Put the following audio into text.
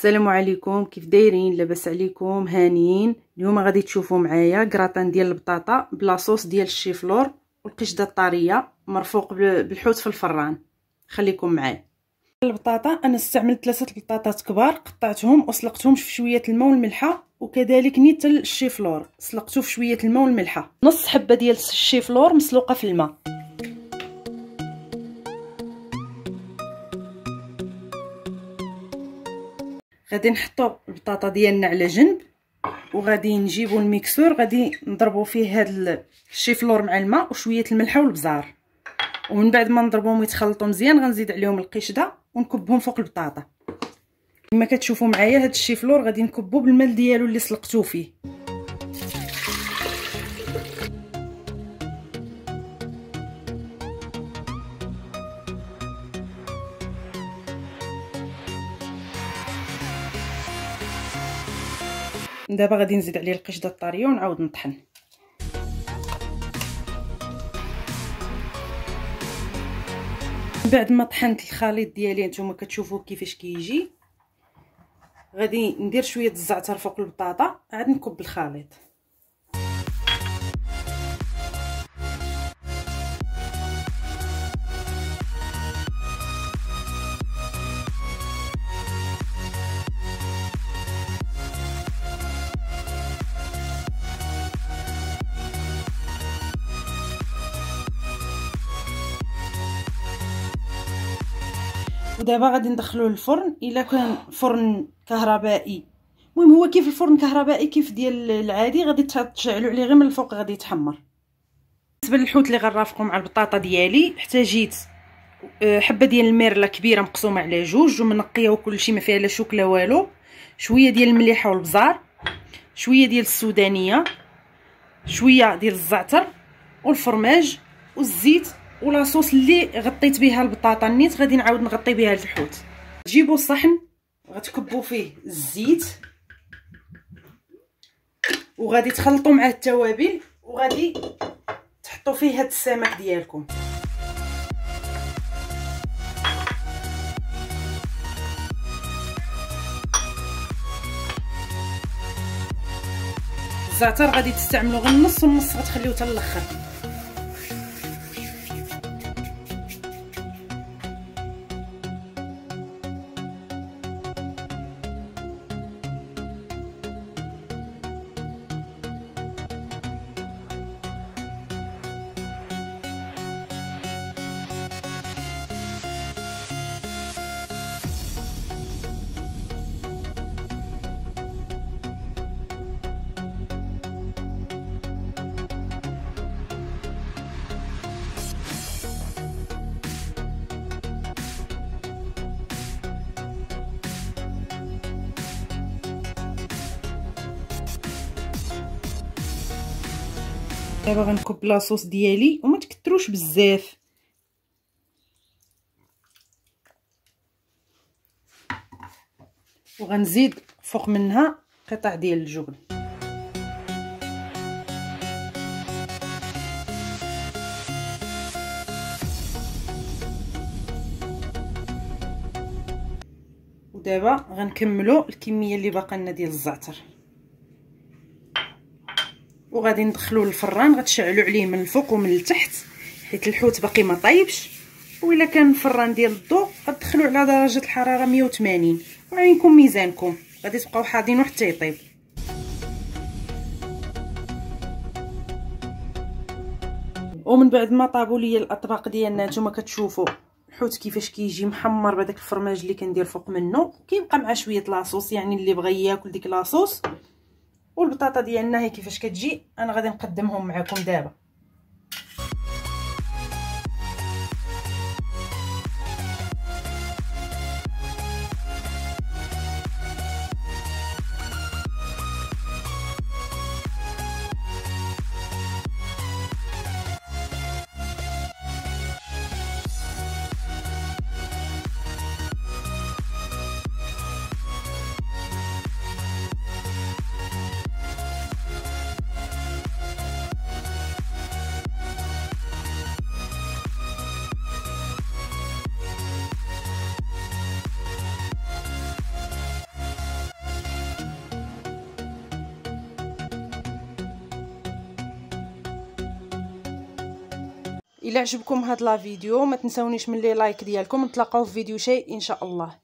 السلام عليكم كيف دايرين؟ لاباس عليكم هانيين. اليوم غادي تشوفوا معايا كراتان ديال البطاطا ب la sauce ديال الشيفلور والقشدة الطرية مرفوق بالحوت في الفران. خليكم معايا. البطاطا أنا استعملت ثلاثة بطاطات كبار قطعتهم وسلقتهم في شوية الماء والملحة وكذلك نيت الشيفلور سلقته في شوية الماء والملحة. نص حبة ديال الشيفلور مسلوقة في الماء. غادي نحطو البطاطا ديالنا على جنب وغادي نجيبو ال mixeur غادي نضربو فيه هاد الشيفلور مع الماء وشوية الملحه والبزار. ومن بعد ما نضربوهم يتخلطوا مزيان غنزيد عليهم القشدة ونكبهم فوق البطاطا. كما كتشوفوا معايا هاد الشيفلور غادي نكبو بالماء ديالو اللي سلقتو فيه. دابا غادي نزيد عليه القشده الطرية ونعاود نطحن. بعد ما طحنت الخليط ديالي نتوما كتشوفوا كيفاش كيجي. غادي ندير شوية الزعتر فوق البطاطا عاد نكب الخليط. ودابا غادي ندخلوه للفرن إلا كان فرن كهربائي. المهم هو كيف الفرن الكهربائي كيف ديال العادي غادي تشعلوا عليه غير من الفوق غادي يتحمر. بالنسبة للحوت اللي غنرافقو مع البطاطا ديالي احتاجيت آه، حبة ديال الميرلة كبيرة مقسومة على جوج ومنقية وكلشي ما فيها لا شوك لا والو. شوية ديال المليحة والبزار شوية ديال السودانية شوية ديال الزعتر والفرماج والزيت ولاصوص اللي غطيت بها البطاطا نيت غادي نعاود نغطي بها الحوت. تجيبوا الصحن غتكبوا فيه الزيت وغادي تخلطوا معاه التوابل وغادي تحطوا فيه هاد السمك ديالكم. الزعتر غادي تستعملوا غير النص والنص غتخليوه حتى الآخر دابا غنكب لاصوص ديالي وما تكثروش بزاف. وغنزيد فوق منها قطع ديال الجبن. ودابا غنكملو الكمية اللي باقا لنا ديال الزعتر. وغادي ندخلوه للفران غتشعلوا عليه من الفوق ومن التحت حيت الحوت باقي ما طايبش. وإلا كان الفران ديال الضوء غتدخلوه على درجة الحرارة 180 وعينكم ميزانكم. غادي تبقاو حاضينو حتى يطيب ومن بعد ما طابوا لي الأطباق ديالنا نتوما كتشوفوا الحوت كيفاش كيجي محمر بهذاك الفرماج اللي كندير فوق منه كيبقى مع شوية لاصوص يعني اللي بغى ياكل ديك لاصوص. والبطاطا ديالنا هي كيفاش كتجي أنا غادي نقدمهم معكم دابا. الا عجبكم هاد لا فيديو ما تنساونيش من لي لايك ديالكم نتلاقاو في فيديو شيء إن شاء الله.